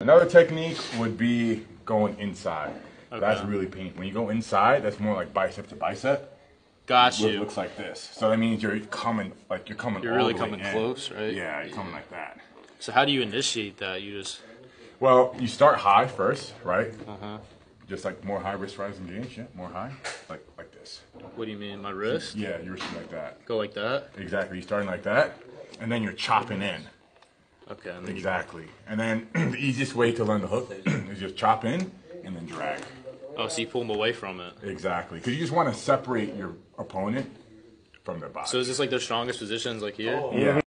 Another technique would be going inside. That's really painful. When you go inside, that's more like bicep to bicep. Got It you. looks like this. So that means you're coming, like you're coming. You're all really coming in. close, right? Yeah, you're coming like that. So how do you initiate that? You just Well, you start high first, right? uh huh. Just like more high wrist rise engage, yeah, more high, like like this. What do you mean? My wrist? Yeah, your wrist like that. Go like that? Exactly. You're starting like that, and then you're chopping in. Okay. And then Exactly. And then the easiest way to learn the hook is just chop in and then drag. oh, so you pull them away from it. Exactly. Because you just want to separate your opponent from their body. So is this like their strongest positions, like here? yeah.